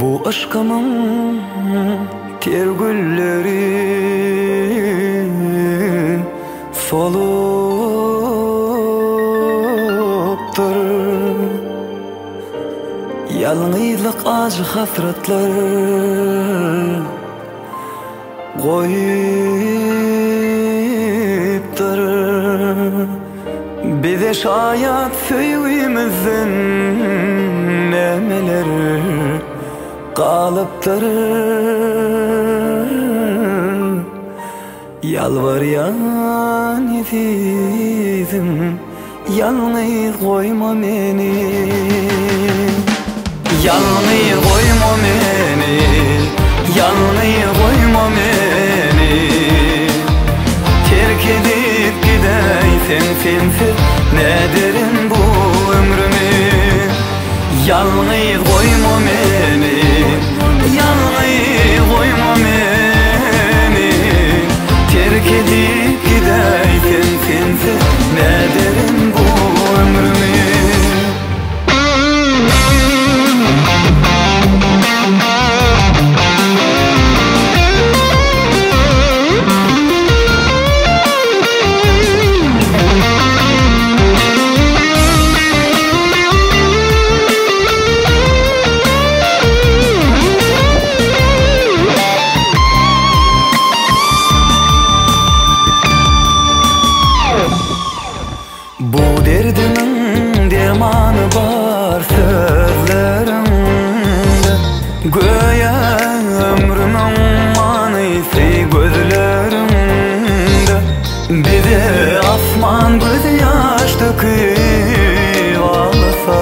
Bu aşkımın ter gülleri soluptur. Yalnızlık acı hasretler koyuptur Bize şayet söyümüzün nemeleri kalıptır Yalvaryan izizim Yalnız koyma beni. Yalnız koyma beni Yalnız koyma beni. Terk edip gideysen sensiz Ne derim bu ömrümü? Yalnız koyma beni Göğe ömrümün manisi gözlerimde Bize asman göz yaş döküp ağlasa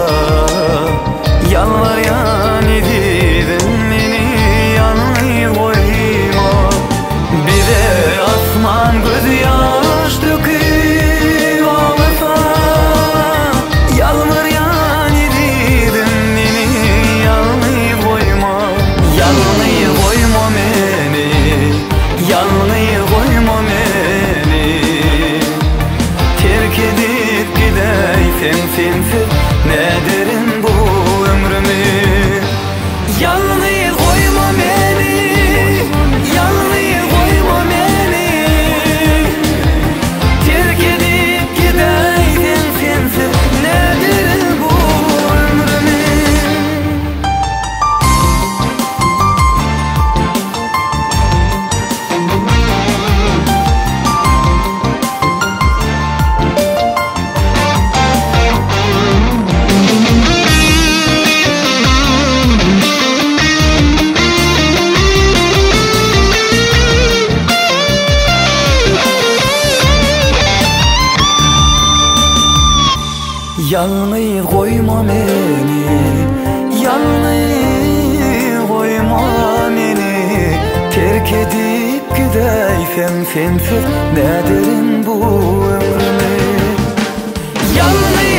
Yalvaryan ididin beni yalnız koyma. Bize asman göz yaş döküp Yalnız koyma beni Yalnız koyma beni. Terk edip gideyfem sensiz Ne derim bu ömrümü? Yalnız